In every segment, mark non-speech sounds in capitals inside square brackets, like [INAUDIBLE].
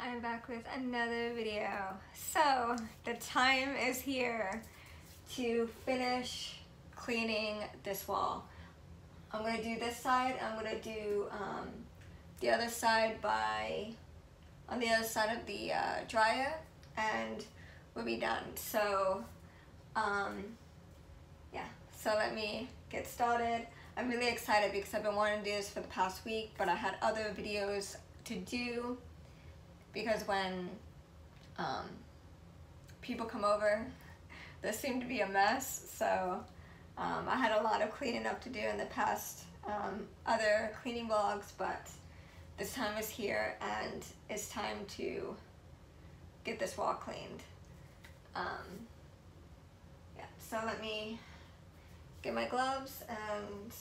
I'm back with another video. So, the time is here to finish cleaning this wall. I'm gonna do this side, I'm gonna do um, the other side by, on the other side of the uh, dryer, and we'll be done. So, um, yeah, so let me get started. I'm really excited because I've been wanting to do this for the past week, but I had other videos to do because when um, people come over, this seemed to be a mess. So um, I had a lot of cleaning up to do in the past um, other cleaning vlogs, but this time is here and it's time to get this wall cleaned. Um, yeah, so let me get my gloves and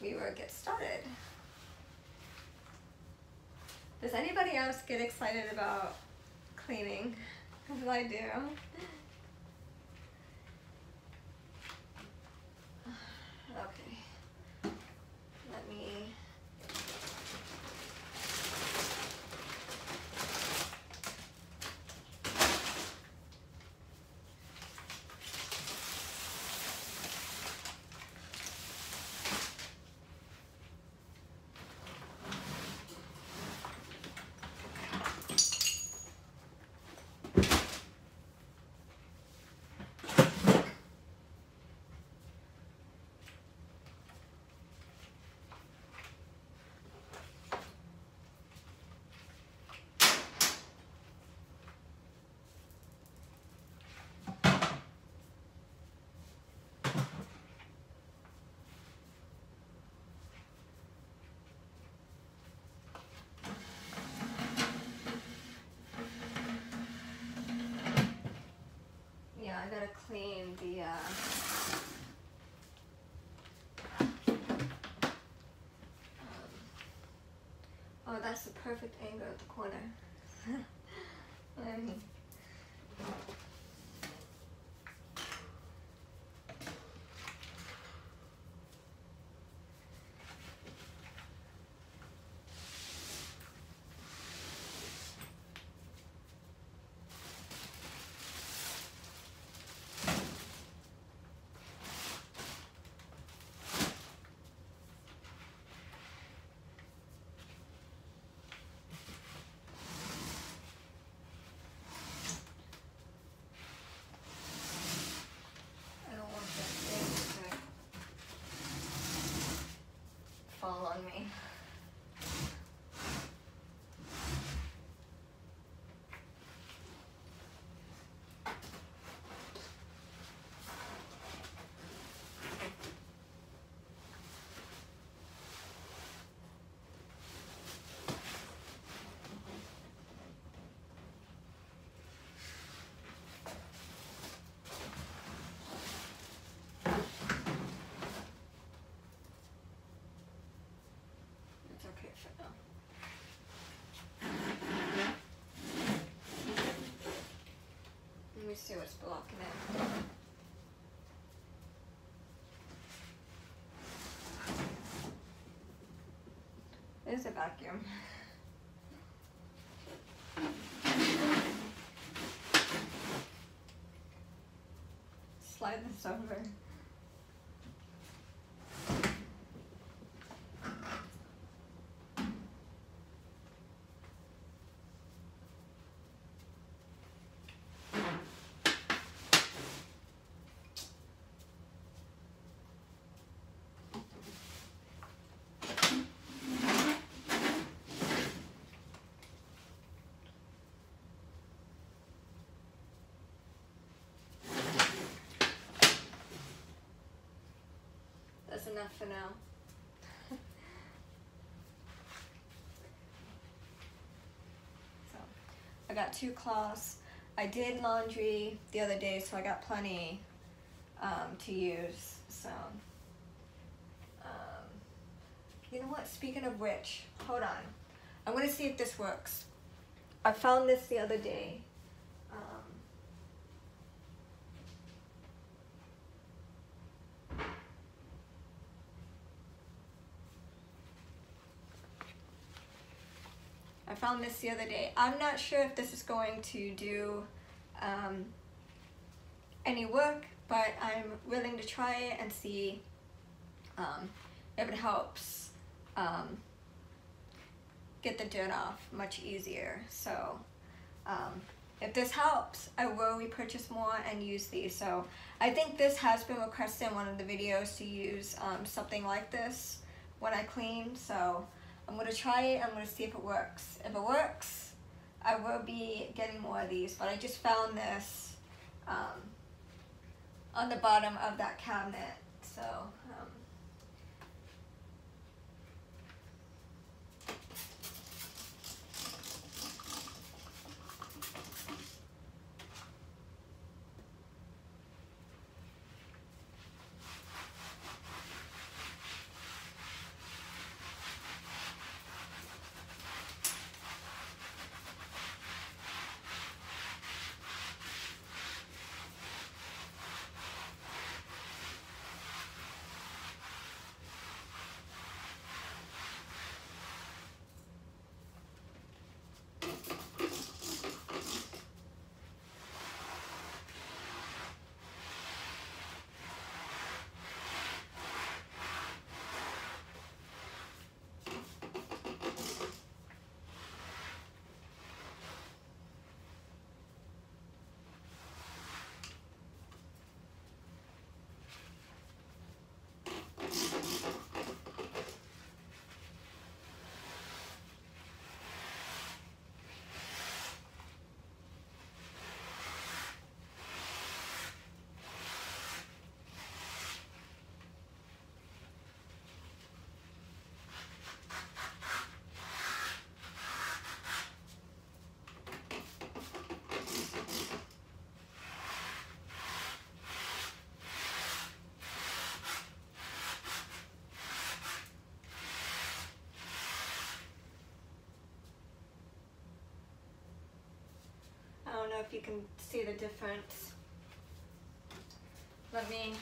we will get started. Does anybody else get excited about cleaning? [LAUGHS] Because I do. Okay. Let me Yeah, I gotta clean the, uh, um, oh, that's the perfect angle at the corner. I [LAUGHS] on me. It's okay for now. Let me see what's blocking it. There's a vacuum. Slide this over. That's enough for now. [LAUGHS] so, I got two cloths. I did laundry the other day, so I got plenty um, to use. So, um, you know what? Speaking of which, hold on. I'm gonna see if this works. I found this the other day. I found this the other day. I'm not sure if this is going to do um, any work, but I'm willing to try it and see um, if it helps um, get the dirt off much easier. So um, if this helps, I will repurchase more and use these. So I think this has been requested in one of the videos to use um, something like this when I clean. So I'm gonna try it, I'm gonna see if it works. If it works, I will be getting more of these, but I just found this um, on the bottom of that cabinet. So um, I don't know if you can see the difference. Let me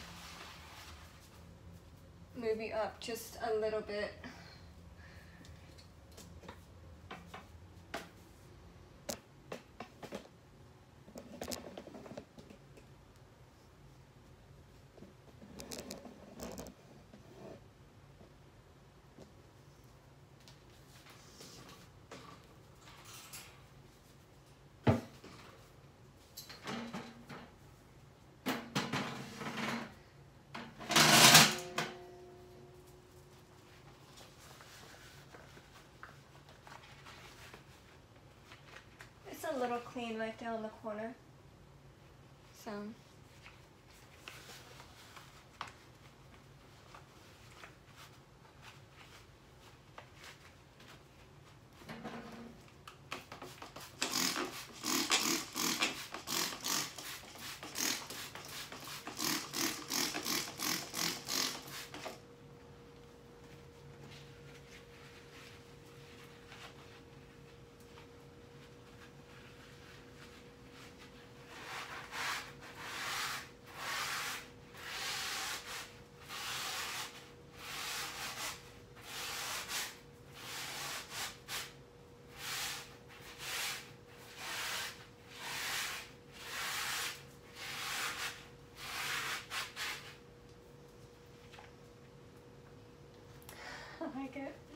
move you up just a little bit. Little clean right there on the corner. So. it.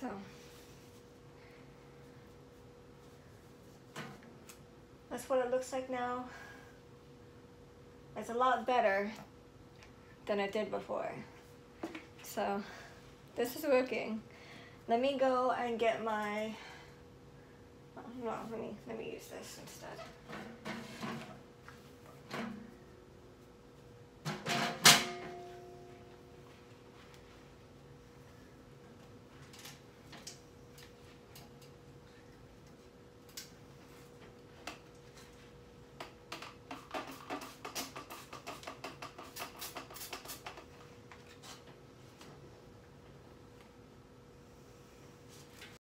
So. That's what it looks like now. It's a lot better than it did before. So this is working. Let me go and get my, no, let me, let me use this instead.